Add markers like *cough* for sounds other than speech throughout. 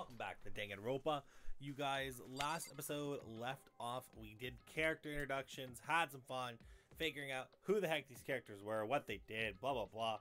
welcome back to Danganronpa. You guys, last episode left off, we did character introductions, had some fun, figuring out who the heck these characters were, what they did, blah blah blah,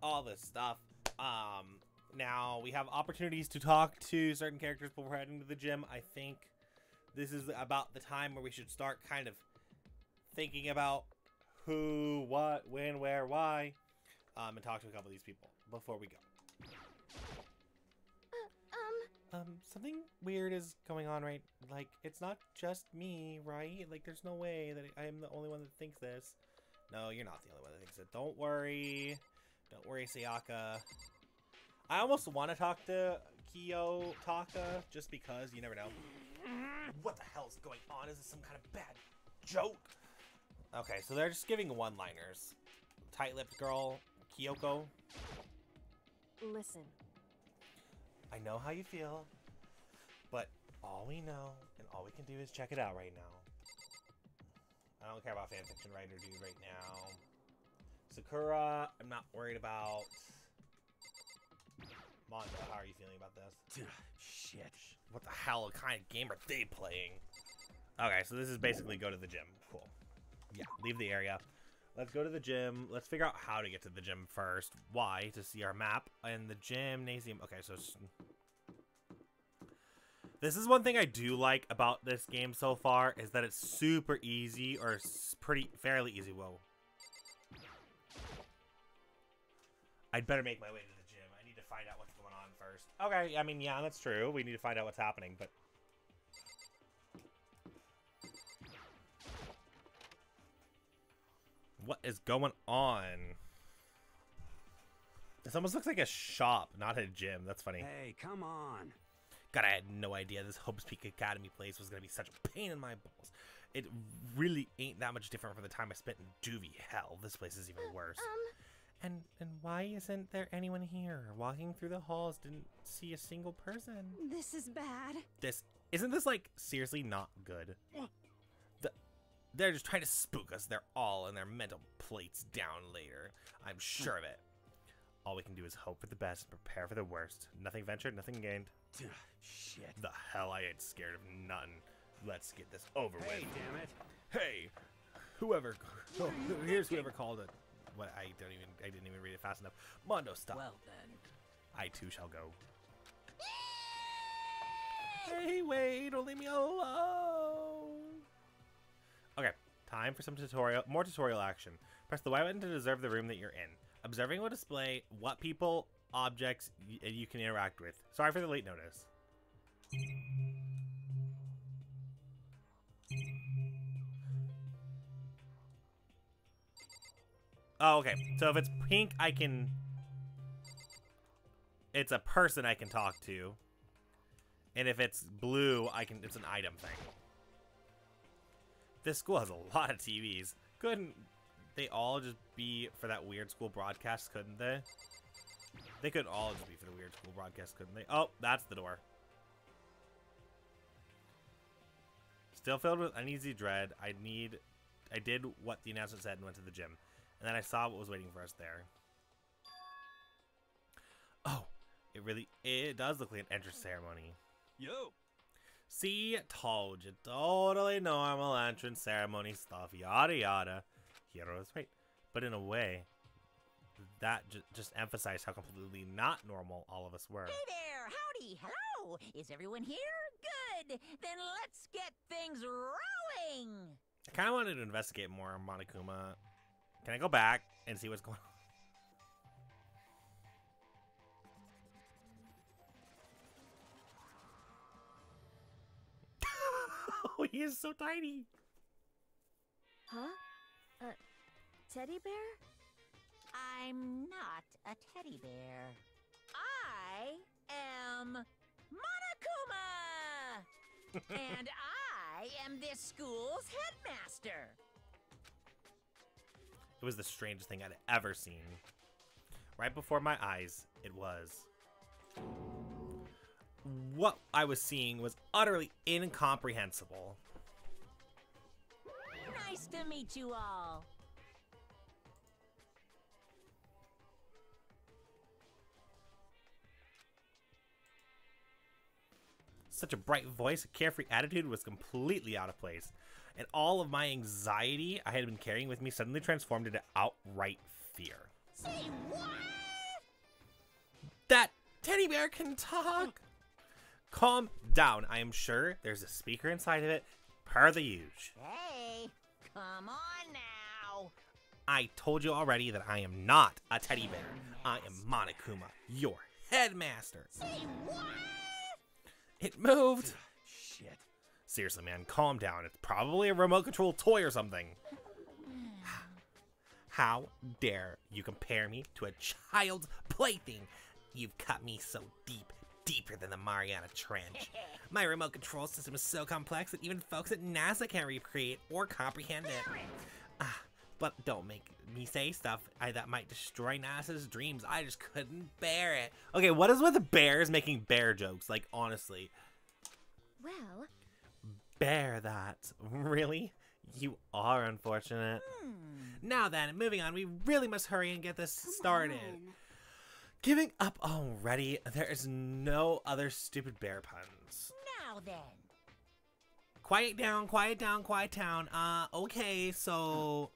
all this stuff. Um, now we have opportunities to talk to certain characters before heading to the gym. I think this is about the time where we should start kind of thinking about who, what, when, where, why, um, and talk to a couple of these people before we go. Um, something weird is going on, right? Like, it's not just me, right? Like, there's no way that I am the only one that thinks this. No, you're not the only one that thinks it. Don't worry. Don't worry, Sayaka. I almost want to talk to Kiyotaka, just because, you never know. What the hell's going on? Is this some kind of bad joke? Okay, so they're just giving one-liners. Tight-lipped girl, Kyoko. listen. I know how you feel, but all we know and all we can do is check it out right now. I don't care about fanfiction writer dude right now. Sakura, I'm not worried about. Mondo, how are you feeling about this? Dude shit. What the hell kind of game are they playing? Okay, so this is basically go to the gym. Cool. Yeah, leave the area. Let's go to the gym. Let's figure out how to get to the gym first. Why? To see our map and the gymnasium. Okay, so this is one thing I do like about this game so far is that it's super easy or pretty fairly easy. Whoa. I'd better make my way to the gym. I need to find out what's going on first. Okay, I mean, yeah, that's true. We need to find out what's happening, but What is going on? This almost looks like a shop, not a gym. That's funny. Hey, come on. God, I had no idea this Hope's Peak Academy place was gonna be such a pain in my balls. It really ain't that much different from the time I spent in Juvie. Hell, this place is even worse. Um, And and why isn't there anyone here? Walking through the halls, didn't see a single person. this is bad. This isn't this like seriously not good. The, they're just trying to spook us. They're all in their mental plates down later. I'm sure of it. All we can do is hope for the best and prepare for the worst. Nothing ventured, nothing gained. Shit. The hell I ain't scared of nothing. Let's get this over Hey, with. damn it. Hey, whoever. Oh, here's whoever called it. What I don't even. I didn't even read it fast enough. Mondo, stop. Well then. I too shall go. Hey, wait! Don't leave me alone. Okay, time for some tutorial. More tutorial action. Press the Y button to observe the room that you're in. Observing will display what people, objects you can interact with. Sorry for the late notice. Oh, okay. So if it's pink, I can. It's a person I can talk to. And if it's blue, I can. It's an item thing. This school has a *laughs* lot of TVs. Couldn't they all just be for that weird school broadcast? Couldn't they? They could all just be for the weird school broadcast, couldn't they? Oh, that's the door. Still filled with uneasy dread. I need. I did what the announcement said and went to the gym. And then I saw what was waiting for us there. Oh, it really it does look like an entrance ceremony. Yo. See, told you, totally normal entrance ceremony stuff, yada yada. Heroes, right? But in a way, that ju- just emphasized how completely not normal all of us were. Hey there! Howdy! Hello! Is everyone here? Good! Then let's get things rolling! I kind of wanted to investigate more on Monokuma. Can I go back and see what's going on? He is so tiny. Huh? Uh, teddy bear? I'm not a teddy bear. I am Monokuma! *laughs* and I am this school's headmaster. It was the strangest thing I'd ever seen. Right before my eyes, it was. What I was seeing was utterly incomprehensible. To meet you all. Such a bright voice, a carefree attitude was completely out of place. And all of my anxiety I had been carrying with me suddenly transformed into outright fear. Say what? That teddy bear can talk! Calm down. I am sure there's a speaker inside of it, per the huge. Hey, come on now. I told you already that I am not a teddy bear. I am Monokuma, your headmaster. Say what? It moved. Shit. Seriously, man, calm down. It's probably a remote control toy or something. *sighs* How dare you compare me to a child's plaything? You've cut me so deep, deeper than the Mariana Trench. My remote control system is so complex that even folks at NASA can't recreate or comprehend it. Ah, but don't make me say stuff I, that might destroy NASA's dreams. I just couldn't bear it. Okay, what is with the bears making bear jokes? Like, honestly Well, bear that. Really? You are unfortunate. Now then, moving on, we really must hurry and get this started. Giving up already? There is no other stupid bear puns. Now then. Quiet down, quiet down, quiet down. Uh, okay, so.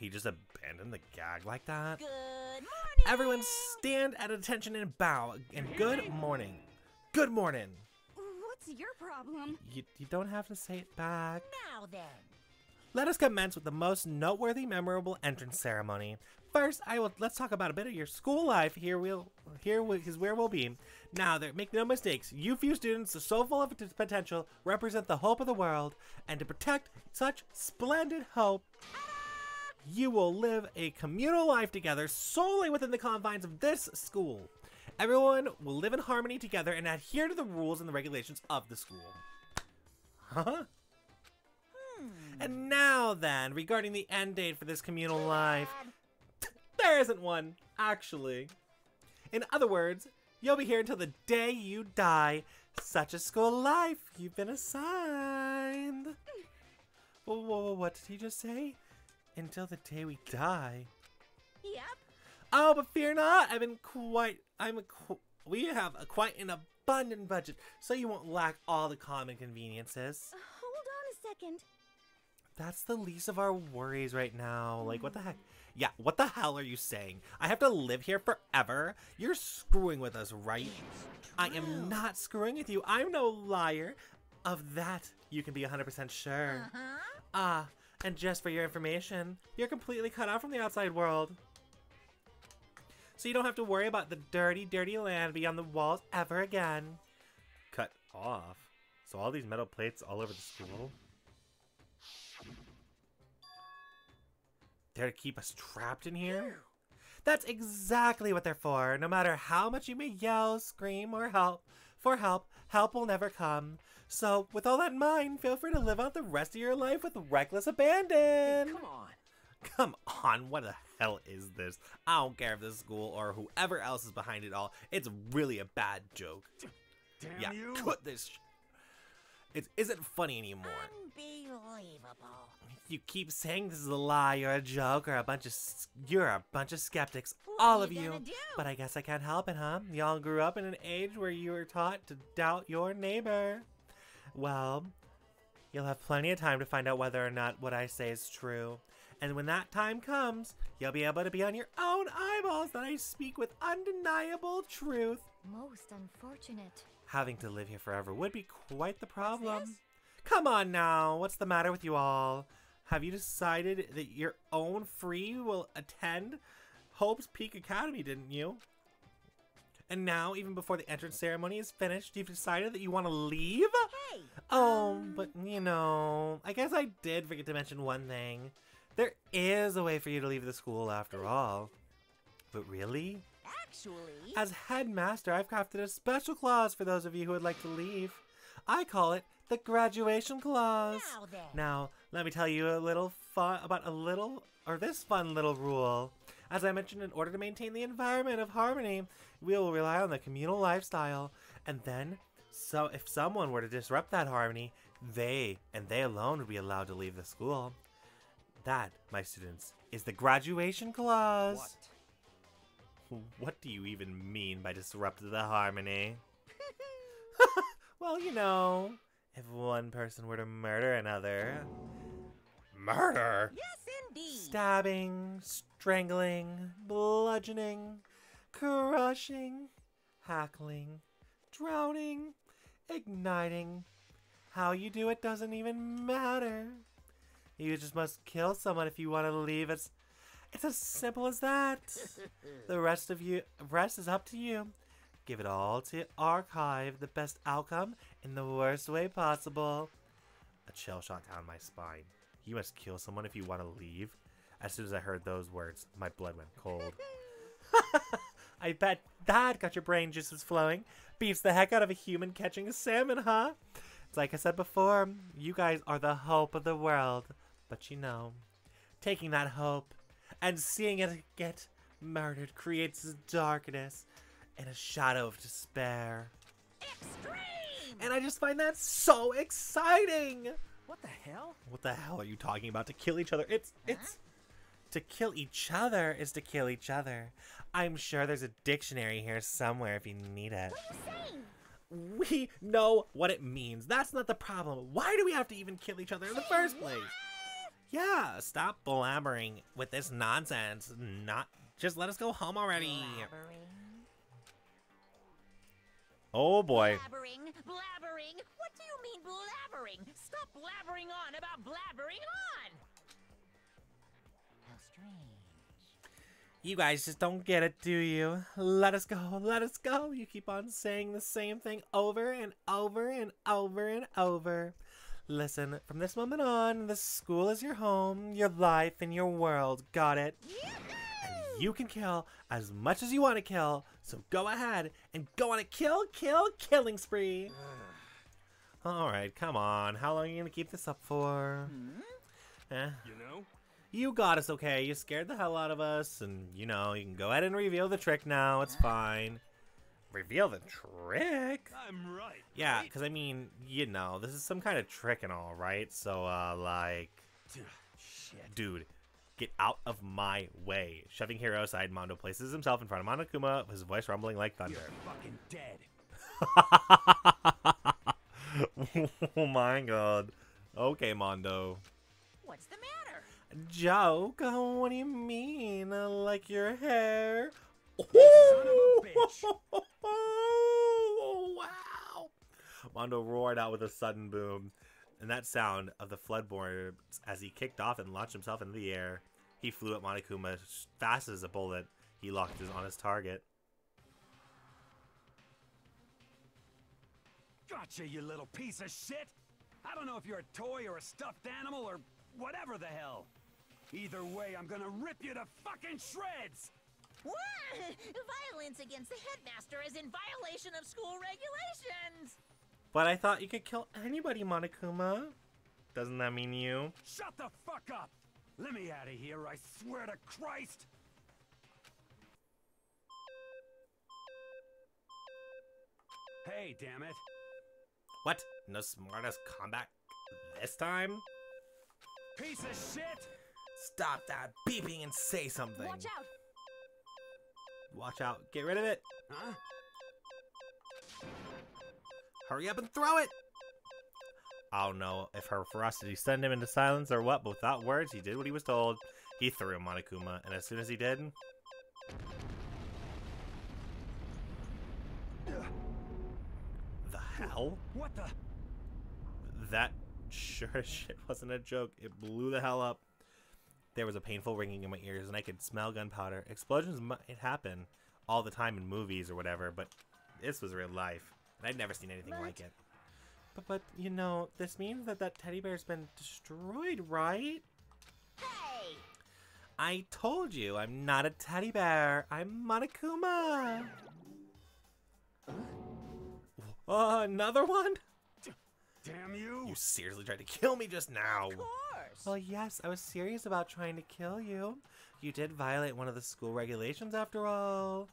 He just abandoned the gag like that? Good morning. Everyone stand at attention and bow. And good morning. Good morning. what's your problem? You, you don't have to say it back. Now then. Let us commence with the most noteworthy, memorable entrance ceremony. First, I will let's talk about a bit of your school life. Here we'll here is where we'll be. Now, there, make no mistakes. You few students, so full of potential, represent the hope of the world, and to protect such splendid hope, you will live a communal life together solely within the confines of this school. Everyone will live in harmony together and adhere to the rules and the regulations of the school. Huh? And now then, regarding the end date for this communal life, *laughs* there isn't one, actually. In other words, you'll be here until the day you die. Such a school life you've been assigned. Whoa, whoa, whoa, what did he just say? Until the day we die. Yep. Oh, but fear not. I've been quite. I'm a. qu- We have a quite an abundant budget, so you won't lack all the common conveniences. Hold on a second. That's the least of our worries right now. Like, what the heck? Yeah, what the hell are you saying? I have to live here forever? You're screwing with us, right? I am not screwing with you. I'm no liar. Of that, you can be 100% sure. Huh? Ah, and just for your information, you're completely cut off from the outside world. So you don't have to worry about the dirty, dirty land beyond the walls ever again. Cut off? So all these metal plates all over the school? They're to keep us trapped in here? That's exactly what they're for. No matter how much you may yell, scream, or help for help, help will never come. So, with all that in mind, feel free to live out the rest of your life with reckless abandon. Come on. Come on, what the hell is this? I don't care if this school or whoever else is behind it all. It's really a bad joke. Damn yeah, you. quit this. Sh- it isn't funny anymore. Unbelievable. You keep saying this is a lie, you're a joke, or a bunch of you're a bunch of skeptics, What all of you you. But I guess I can't help it, huh? Y'all grew up in an age where you were taught to doubt your neighbor. Well, you'll have plenty of time to find out whether or not what I say is true. And when that time comes, you'll be able to be on your own eyeballs that I speak with undeniable truth. Most unfortunate. Having to live here forever would be quite the problem. Come on now, what's the matter with you all? Have you decided that your own free will attend Hope's Peak Academy, didn't you? And now, even before the entrance ceremony is finished, you've decided that you want to leave? Hey. Oh, um, but you know, I guess I did forget to mention one thing. There is a way for you to leave the school after all. But really? Actually. As headmaster, I've crafted a special clause for those of you who would like to leave. I call it the graduation clause. Now then. Now, let me tell you a little fun about a little or this fun little rule. As I mentioned, in order to maintain the environment of harmony, we will rely on the communal lifestyle. And then, so if someone were to disrupt that harmony, they and they alone would be allowed to leave the school. That, my students, is the graduation clause. What? What do you even mean by disrupt the harmony? *laughs* *laughs* Well, you know, if one person were to murder another. Murder? Yes, indeed. Stabbing, strangling, bludgeoning, crushing, hackling, drowning, igniting. How you do it doesn't even matter. You just must kill someone if you want to leave. It's, it's as simple as that. *laughs* the rest of you, rest is up to you. Give it all to archive the best outcome in the worst way possible. A chill shot down my spine. You must kill someone if you want to leave. As soon as I heard those words, my blood went cold. *laughs* I bet that got your brain juices flowing. Beats the heck out of a human catching a salmon, huh? It's like I said before, you guys are the hope of the world. But you know, taking that hope and seeing it get murdered creates darkness and a shadow of despair. Extreme! And I just find that so exciting! What the hell? What the hell are you talking about? To kill each other? It's it's to kill each other is to kill each other. I'm sure there's a dictionary here somewhere if you need it. What are you saying? We know what it means. That's not the problem. Why do we have to even kill each other in the first place? Yeah, stop blabbering with this nonsense. Not just let us go home already. Blabbering. Oh boy. Blabbering, blabbering. What do you mean blabbering? Stop blabbering on about blabbering on. How strange. You guys just don't get it, do you? Let us go, let us go. You keep on saying the same thing over and over and over and over. Listen, from this moment on, the school is your home, your life, and your world. Got it? And you can kill as much as you want to kill, so go ahead and go on a kill, kill, killing spree. *sighs* Alright, come on. How long are you going to keep this up for? Eh, You know? you got us, okay? You scared the hell out of us, and you know, you can go ahead and reveal the trick now. It's fine. Reveal the trick? I'm right. Yeah, right? because I mean, you know, this is some kind of trick and all, right? So, uh, like, Shit. dude, get out of my way. Shoving Hiro aside, Mondo places himself in front of Monokuma, his voice rumbling like thunder. You're fucking dead. *laughs* *laughs* oh my god. Okay, Mondo. What's the matter? Joke? Oh, what do you mean? Uh, like your hair? son of a bitch. *laughs* wow! Mondo roared out with a sudden boom, and that sound of the floodboards as he kicked off and launched himself into the air. He flew at Monokuma as fast as a bullet. He locked his on his target. Gotcha, you little piece of shit. I don't know if you're a toy or a stuffed animal or whatever the hell. Either way, I'm gonna rip you to fucking shreds. What? *laughs* Violence against the headmaster is in violation of school regulations. But I thought you could kill anybody, Monokuma. Doesn't that mean you? Shut the fuck up. Let me out of here, I swear to Christ. Hey, damn it. What? No smartest combat this time? Piece of shit! Stop that beeping and say something. Watch out! Watch out. Get rid of it. Huh? Hurry up and throw it! I don't know if her ferocity sent him into silence or what, but without words, he did what he was told. He threw Monokuma, and as soon as he did, hell? What the? That sure as shit wasn't a joke. It blew the hell up. There was a painful ringing in my ears, and I could smell gunpowder. Explosions might happen all the time in movies or whatever, but this was real life, and I'd never seen anything like it. But, but you know, this means that that teddy bear's been destroyed, right? Hey! I told you, I'm not a teddy bear. I'm Monokuma. Uh, another one? Damn you! You seriously tried to kill me just now. Of course. Well, yes, I was serious about trying to kill you. You did violate one of the school regulations after all.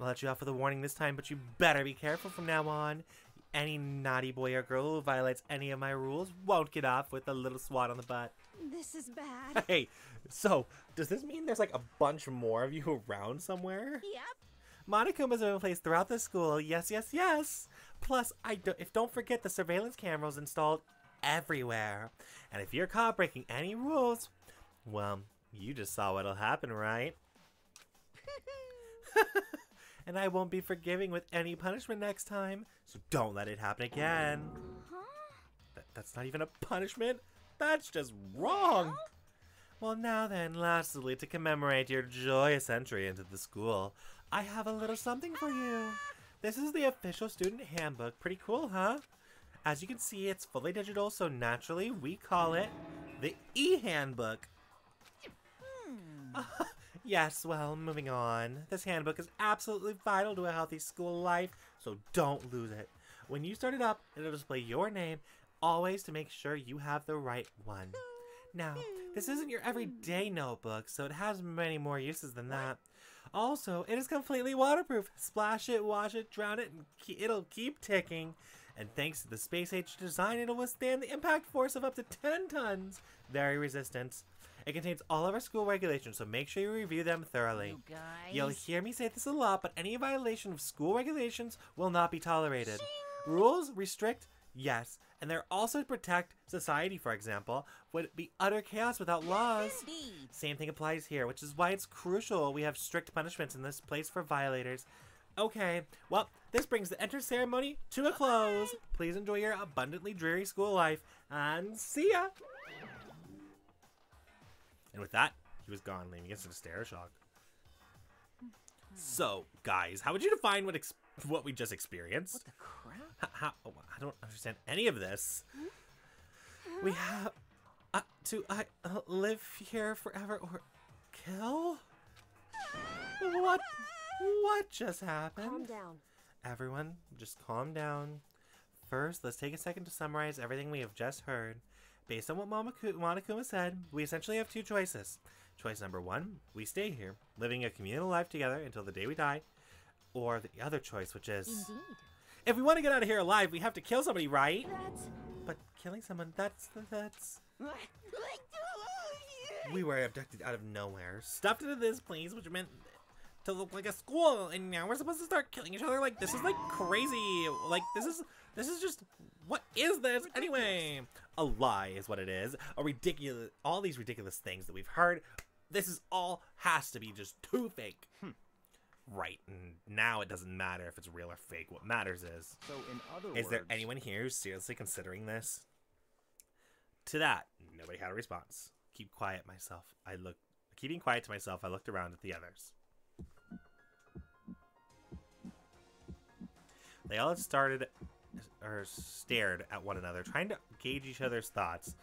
I'll let you off with a warning this time, but you better be careful from now on. Any naughty boy or girl who violates any of my rules won't get off with a little swat on the butt. This is bad. *laughs* Hey, so does this mean there's like a bunch more of you around somewhere? Yep. Monokumas are in place throughout the school. Yes, yes, yes. Plus, I do, if don't forget the surveillance cameras installed everywhere. And if you're caught breaking any rules, well, you just saw what'll happen, right? *laughs* *laughs* and I won't be forgiving with any punishment next time, so don't let it happen again. That, that's not even a punishment. That's just wrong. Well, now then, lastly, to commemorate your joyous entry into the school, I have a little something for you. Ah! This is the official student handbook. Pretty cool, huh? As you can see, it's fully digital, so naturally we call it the e-handbook. Hmm. *laughs* yes, well, moving on. This handbook is absolutely vital to a healthy school life, so don't lose it. When you start it up, it'll display your name, always to make sure you have the right one. Now, this isn't your everyday notebook, so it has many more uses than that. Also, it is completely waterproof. Splash it, wash it, drown it, and it'll keep ticking. And thanks to the space age design, it'll withstand the impact force of up to 10 tons. Very resistant. It contains all of our school regulations, so make sure you review them thoroughly. You guys. You'll hear me say this a lot, but any violation of school regulations will not be tolerated. Rules restrict, yes, and they're also to protect society, for example, would be utter chaos without laws. Same thing applies here, which is why it's crucial we have strict punishments in this place for violators. Okay, well, this brings the enter ceremony to a close. Please enjoy your abundantly dreary school life, and see ya! And with that, he was gone, leaving us in a stare shock. Hmm. So, guys, how would you define what ex- what we just experienced? What the crap? H- how, oh, I don't understand any of this. We have uh, to uh, uh, live here forever or kill? What? What just happened? Calm down. Everyone, just calm down. First, let's take a second to summarize everything we have just heard. Based on what Momoku- Monokuma said, we essentially have two choices. Choice number one, we stay here, living a communal life together until the day we die. Or the other choice, which is Indeed. if we want to get out of here alive, we have to kill somebody, right? That's. But killing someone, that's that's. *laughs* We were abducted out of nowhere, stuffed into this place, which meant to look like a school, and now we're supposed to start killing each other. Like this is like crazy. Like this is this is just what is this anyway? A lie is what it is. A ridiculous. All these ridiculous things that we've heard. This is all has to be just too fake. Hmm. Right, and now it doesn't matter if it's real or fake. What matters is So, in other is there anyone here who's seriously considering this? To that, nobody had a response. Keep quiet, myself. I looked, keeping quiet to myself. I looked around at the others. They all started or stared at one another, trying to gauge each other's thoughts.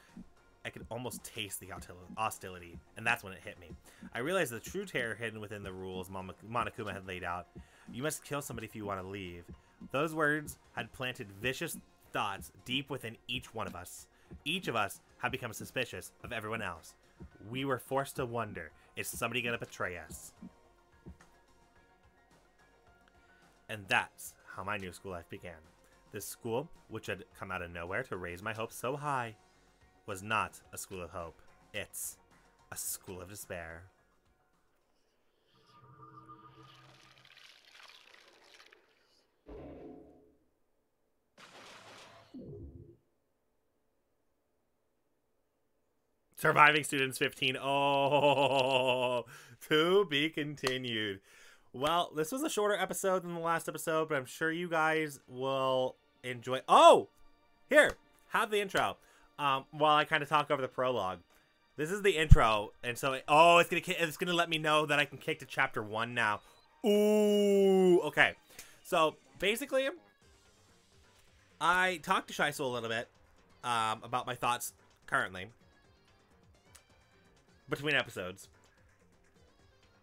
I could almost taste the hostility, and that's when it hit me. I realized the true terror hidden within the rules Monokuma had laid out. You must kill somebody if you want to leave. Those words had planted vicious thoughts deep within each one of us. Each of us had become suspicious of everyone else. We were forced to wonder is somebody going to betray us? And that's how my new school life began. This school, which had come out of nowhere to raise my hopes so high, was not a school of hope. It's a school of despair. Surviving Students 15. Oh, to be continued. Well, this was a shorter episode than the last episode, but I'm sure you guys will enjoy. Oh, here, have the intro. Um, while I kind of talk over the prologue. This is the intro, and so oh, it's gonna it's gonna let me know that I can kick to chapter one now. Ooh, okay. So basically, I talked to Shiso a little bit um, about my thoughts currently between episodes.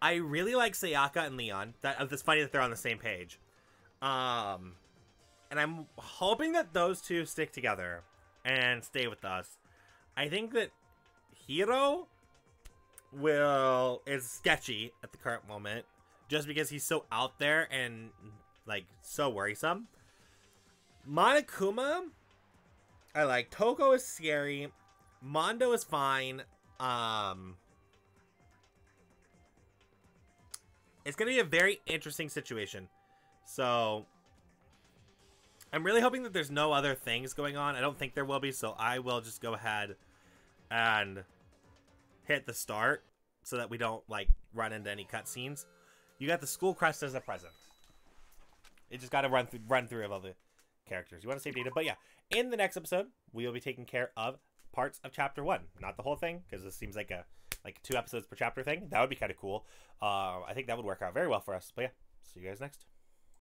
I really like Sayaka and Leon. That it's funny that they're on the same page. Um, and I'm hoping that those two stick together and stay with us. I think that Hiro will is sketchy at the current moment, just because he's so out there and like so worrisome. Monokuma, I like. Toko is scary. Mondo is fine. Um, it's gonna be a very interesting situation. So I'm really hoping that there's no other things going on. I don't think there will be, so I will just go ahead and hit the start so that we don't like run into any cutscenes. You got the school crest as a present. It just got to run through run through of all the characters. You want to save data, but yeah, in the next episode, we will be taking care of parts of chapter one, not the whole thing, because this seems like a like two episodes per chapter thing. That would be kind of cool. Uh, I think that would work out very well for us. But yeah, see you guys next.